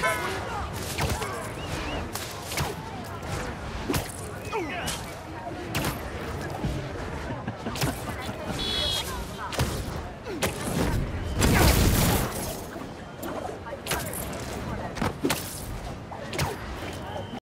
Come on.